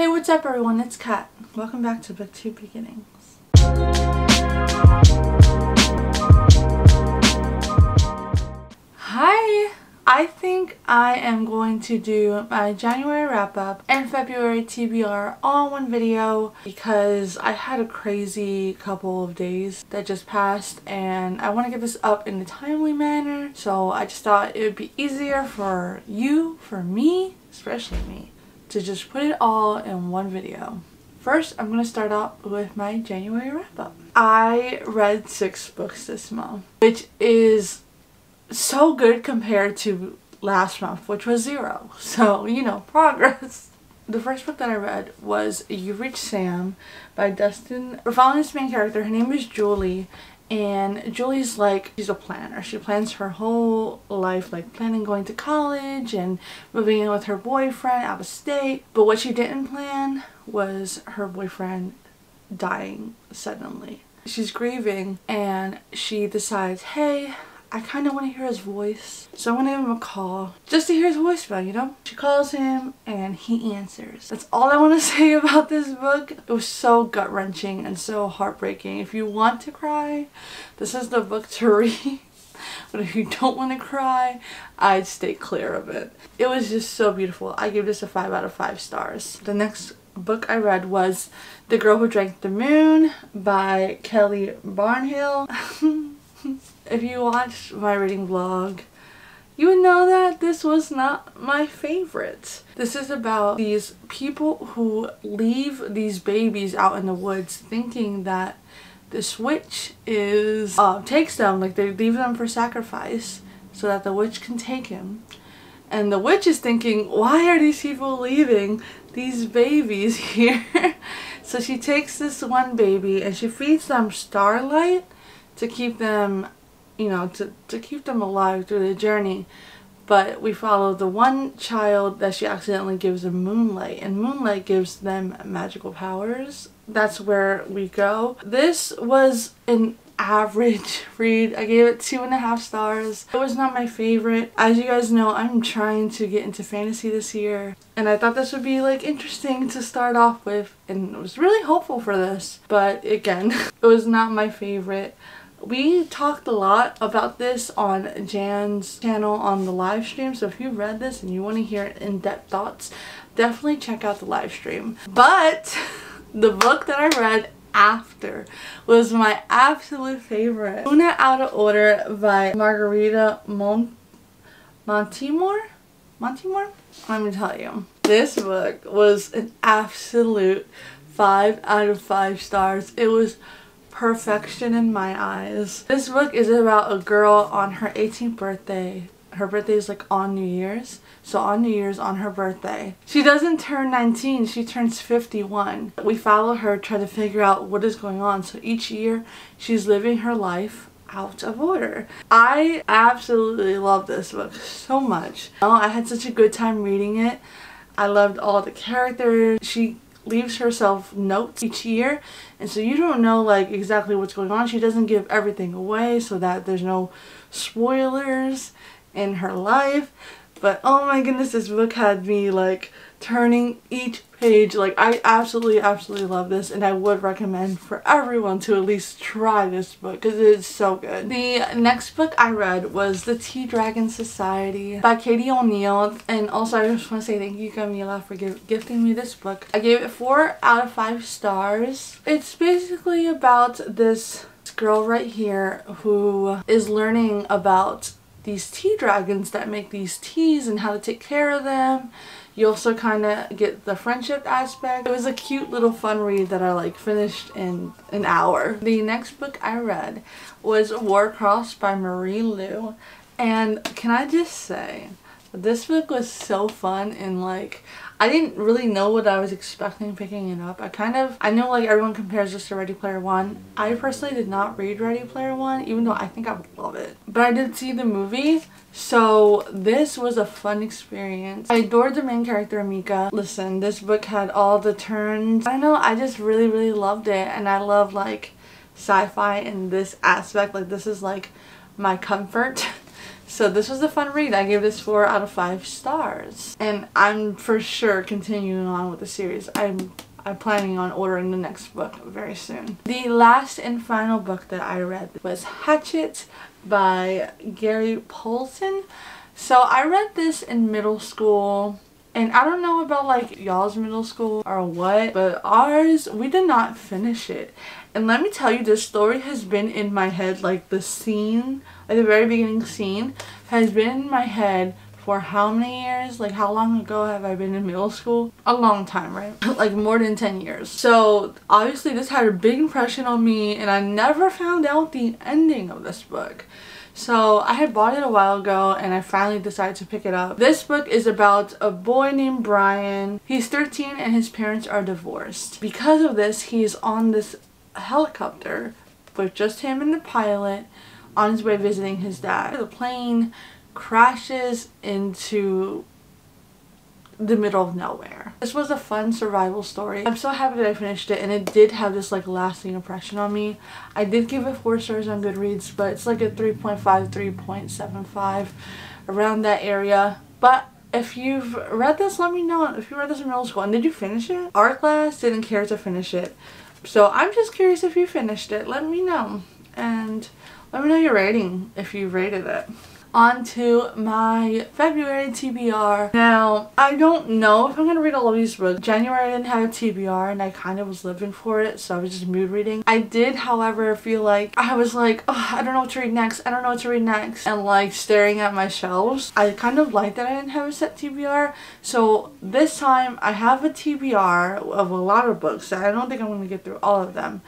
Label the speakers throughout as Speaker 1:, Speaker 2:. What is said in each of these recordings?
Speaker 1: Hey, what's up everyone? It's Kat. Welcome back to BookTube Beginnings. Hi! I think I am going to do my January wrap up and February TBR all in one video because I had a crazy couple of days that just passed and I want to get this up in a timely manner so I just thought it would be easier for you, for me, especially me, to just put it all in one video. First, I'm going to start off with my January wrap up. I read six books this month, which is so good compared to last month, which was zero. So, you know, progress. The first book that I read was You've Reached Sam by Dustin. We're following this main character. Her name is Julie. And Julie's like, she's a planner. She plans her whole life, like planning going to college and moving in with her boyfriend out of state. But what she didn't plan was her boyfriend dying suddenly. She's grieving and she decides, hey, I kind of want to hear his voice. So I'm going to give him a call just to hear his voice back, you know? She calls him and he answers. That's all I want to say about this book. It was so gut-wrenching and so heartbreaking. If you want to cry, this is the book to read. But if you don't want to cry, I'd stay clear of it. It was just so beautiful. I gave this a 5 out of 5 stars. The next book I read was The Girl Who Drank the Moon by Kelly Barnhill. if you watched my reading vlog, you would know that this was not my favorite. This is about these people who leave these babies out in the woods thinking that this witch is uh, takes them, like they leave them for sacrifice so that the witch can take him. And the witch is thinking, why are these people leaving these babies here? so she takes this one baby and she feeds them starlight to keep them you know, to, to keep them alive through the journey. But we follow the one child that she accidentally gives a moonlight, and moonlight gives them magical powers. That's where we go. This was an average read. I gave it two and a half stars. It was not my favorite. As you guys know, I'm trying to get into fantasy this year. And I thought this would be like interesting to start off with. And was really hopeful for this. But again, it was not my favorite. We talked a lot about this on Jan's channel on the live stream, so if you read this and you want to hear in-depth thoughts, definitely check out the live stream. But the book that I read after was my absolute favorite. Oona Out of Order by Margarita Mon Montimore? Montimore? Let me tell you. This book was an absolute 5 out of 5 stars. It was perfection in my eyes. This book is about a girl on her 18th birthday. Her birthday is like on New Year's. So on New Year's, on her birthday. She doesn't turn 19, she turns 51. We follow her, try to figure out what is going on. So each year, she's living her life out of order. I absolutely love this book so much. Oh, I had such a good time reading it. I loved all the characters. She leaves herself notes each year and so you don't know like exactly what's going on. She doesn't give everything away so that there's no spoilers in her life. But oh my goodness, this book had me like turning each page. Like I absolutely, absolutely love this and I would recommend for everyone to at least try this book because it is so good. The next book I read was The Tea Dragon Society by Katie O'Neill and also I just want to say thank you Camila for gifting me this book. I gave it 4 out of 5 stars. It's basically about this girl right here who is learning about these tea dragons that make these teas and how to take care of them you also kind of get the friendship aspect. It was a cute little fun read that I like finished in an hour. The next book I read was Warcross by Marie Lu. And can I just say, this book was so fun and like I didn't really know what I was expecting picking it up. I kind of, I know like everyone compares this to Ready Player One. I personally did not read Ready Player One even though I think I would love it. But I did see the movie so this was a fun experience. I adored the main character Mika. Listen, this book had all the turns. I know, I just really really loved it and I love like sci-fi in this aspect. Like this is like my comfort. So this was a fun read. I gave this 4 out of 5 stars. And I'm for sure continuing on with the series. I'm I'm planning on ordering the next book very soon. The last and final book that I read was Hatchet by Gary Paulsen. So I read this in middle school and I don't know about like y'all's middle school or what, but ours, we did not finish it. And let me tell you, this story has been in my head, like the scene, like the very beginning scene, has been in my head for how many years? Like how long ago have I been in middle school? A long time, right? like more than 10 years. So obviously this had a big impression on me and I never found out the ending of this book. So I had bought it a while ago and I finally decided to pick it up. This book is about a boy named Brian. He's 13 and his parents are divorced. Because of this, he is on this helicopter with just him and the pilot on his way visiting his dad. The plane crashes into the middle of nowhere. This was a fun survival story. I'm so happy that I finished it and it did have this like lasting impression on me. I did give it 4 stars on Goodreads but it's like a 3.5 3.75 around that area. But if you've read this let me know if you read this in middle school and did you finish it? Our class didn't care to finish it. So I'm just curious if you finished it. Let me know. And let me know your rating if you rated it on to my February TBR. Now, I don't know if I'm going to read all of these books. January I didn't have a TBR and I kind of was living for it, so I was just mood reading. I did, however, feel like I was like, oh, I don't know what to read next. I don't know what to read next. And like staring at my shelves. I kind of like that I didn't have a set TBR. So this time I have a TBR of a lot of books. I don't think I'm going to get through all of them.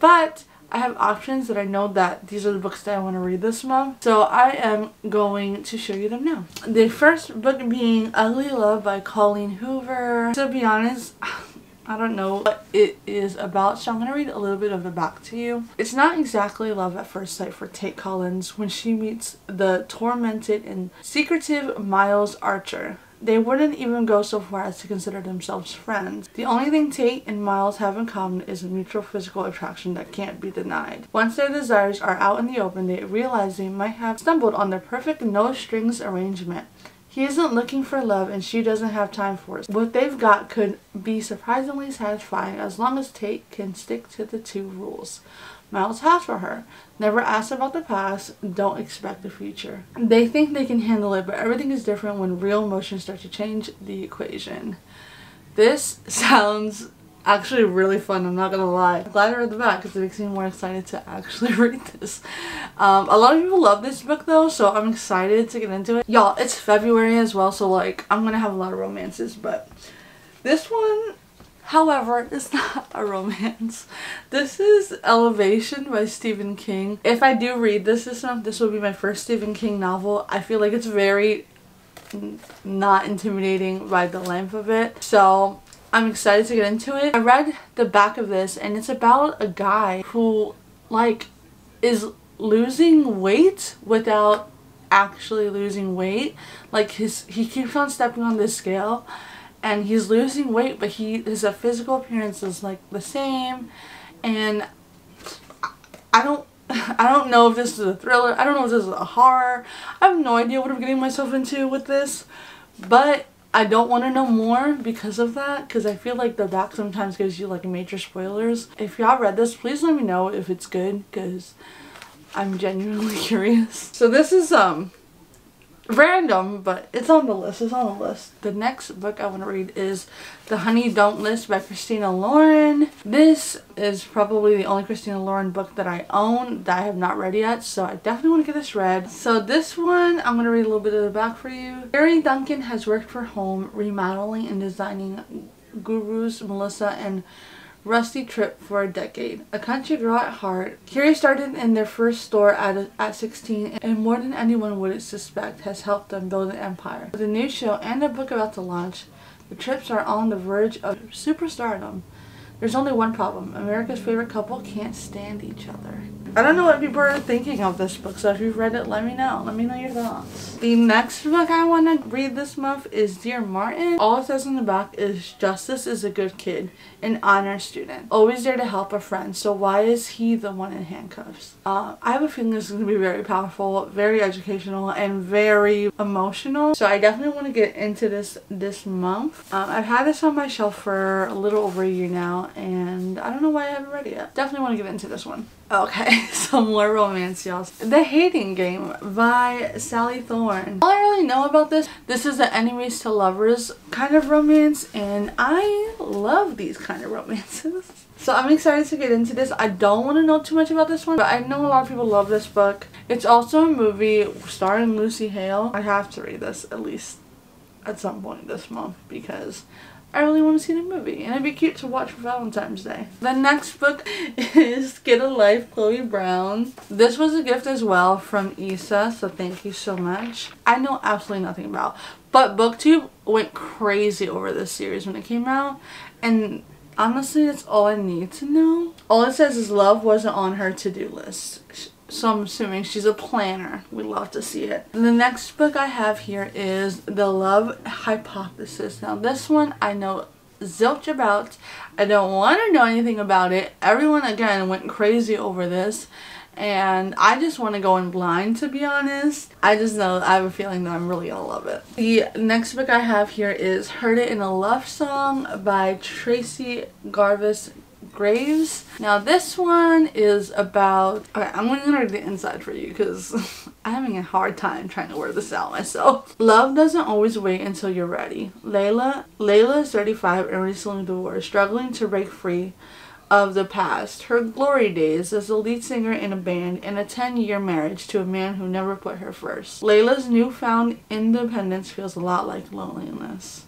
Speaker 1: But I have options that I know that these are the books that I want to read this month. So I am going to show you them now. The first book being Ugly Love by Colleen Hoover. To be honest, I don't know what it is about, so I'm going to read a little bit of it back to you. It's not exactly love at first sight for Tate Collins when she meets the tormented and secretive Miles Archer. They wouldn't even go so far as to consider themselves friends. The only thing Tate and Miles have in common is a mutual physical attraction that can't be denied. Once their desires are out in the open, they realize they might have stumbled on the perfect no-strings arrangement. He isn't looking for love and she doesn't have time for it. What they've got could be surprisingly satisfying as long as Tate can stick to the two rules. Miles has for her. Never ask about the past, don't expect the future. They think they can handle it, but everything is different when real emotions start to change the equation. This sounds actually really fun, I'm not gonna lie. I'm glad I read the back because it makes me more excited to actually read this. Um, a lot of people love this book though, so I'm excited to get into it. Y'all, it's February as well, so like, I'm gonna have a lot of romances, but this one However, it's not a romance. This is Elevation by Stephen King. If I do read this this month, this will be my first Stephen King novel. I feel like it's very not intimidating by the length of it. So I'm excited to get into it. I read the back of this and it's about a guy who like is losing weight without actually losing weight. Like his he keeps on stepping on this scale and he's losing weight but he his physical appearance is like the same. And I don't I don't know if this is a thriller I don't know if this is a horror. I have no idea what I'm getting myself into with this but I don't want to know more because of that because I feel like the back sometimes gives you like major spoilers. If y'all read this please let me know if it's good because I'm genuinely curious. So this is um random, but it's on the list. It's on the list. The next book I want to read is The Honey Don't List by Christina Lauren. This is probably the only Christina Lauren book that I own that I have not read yet, so I definitely want to get this read. So this one, I'm going to read a little bit of the back for you. Carey Duncan has worked for home remodeling and designing gurus Melissa and Rusty Tripp for a decade. A country girl at heart, Carey started in their first store at, at 16 and more than anyone would suspect has helped them build an empire. With a new show and a book about to launch, the Tripps are on the verge of superstardom. There's only one problem. America's favorite couple can't stand each other. I don't know what people are thinking of this book, so if you've read it, let me know. Let me know your thoughts. The next book I want to read this month is Dear Martin. All it says in the back is Justyce is a good kid, an honor student, always there to help a friend, so why is he the one in handcuffs? Uh, I have a feeling this is going to be very powerful, very educational, and very emotional, so I definitely want to get into this this month. Um, I've had this on my shelf for a little over a year now, and I don't know why I haven't read it yet. Definitely want to get into this one. Okay, some more romance, y'all. The Hating Game by Sally Thorne. All I really know about this, this is the enemies to lovers kind of romance, and I love these kind of romances. So I'm excited to get into this. I don't want to know too much about this one, but I know a lot of people love this book. It's also a movie starring Lucy Hale. I have to read this at least at some point this month because I really want to see the movie and it'd be cute to watch for Valentine's Day. The next book is Get a Life, Chloe Brown. This was a gift as well from Isa, so thank you so much. I know absolutely nothing about, but BookTube went crazy over this series when it came out and honestly that's all I need to know. All it says is love wasn't on her to-do list. So I'm assuming she's a planner. We love to see it. The next book I have here is The Love Hypothesis. Now this one I know zilch about. I don't want to know anything about it. Everyone again went crazy over this and I just want to go in blind to be honest. I just know I have a feeling that I'm really gonna love it. The next book I have here is Heard It in a Love Song by Tracey Garvis Graves. Now this one is about, okay I'm going to read the inside for you because I'm having a hard time trying to wear this out myself. Love doesn't always wait until you're ready. Layla, Layla is 35 and recently divorced, struggling to break free of the past, her glory days as a lead singer in a band, and a 10-year marriage to a man who never put her first. Layla's newfound independence feels a lot like loneliness.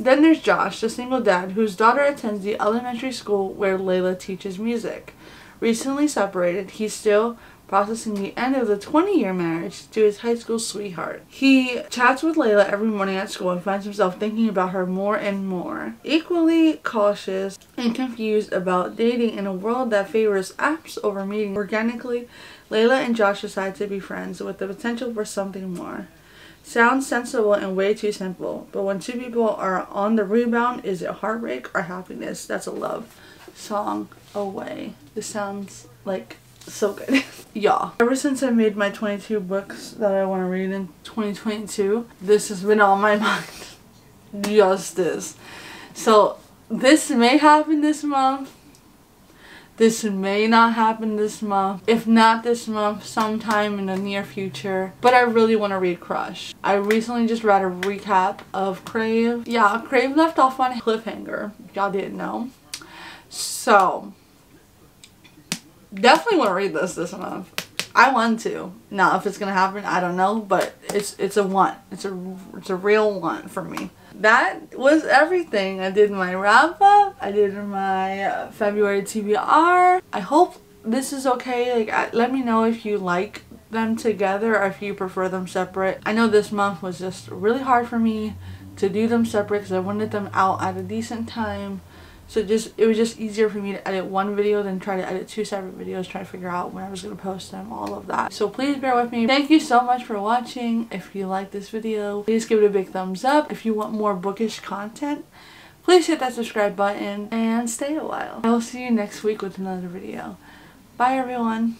Speaker 1: Then there's Josh, the single dad whose daughter attends the elementary school where Layla teaches music. Recently separated, he's still processing the end of the 20-year marriage to his high school sweetheart. He chats with Layla every morning at school and finds himself thinking about her more and more. Equally cautious and confused about dating in a world that favors apps over meeting organically, Layla and Josh decide to be friends with the potential for something more. Sounds sensible and way too simple, but when two people are on the rebound, is it heartbreak or happiness? That's a love song away. This sounds like so good. Y'all, ever since I made my 22 books that I want to read in 2022, this has been on my mind. Just this. So, this may happen this month. This may not happen this month. If not this month, sometime in the near future. But I really want to read Crush. I recently just read a recap of Crave. Yeah, Crave left off on a cliffhanger. Y'all didn't know. So, definitely want to read this this month. I want to. Now, if it's gonna happen, I don't know, but it's it's a want. It's a it's a real want for me. That was everything. I did my wrap up. I did my uh, February TBR. I hope this is okay. Like, I, let me know if you like them together or if you prefer them separate. I know this month was just really hard for me to do them separate because I wanted them out at a decent time so just it was just easier for me to edit one video than try to edit two separate videos, try to figure out when I was going to post them, all of that. So please bear with me. Thank you so much for watching. If you like this video, please give it a big thumbs up. If you want more bookish content, please hit that subscribe button and stay a while. I will see you next week with another video. Bye everyone.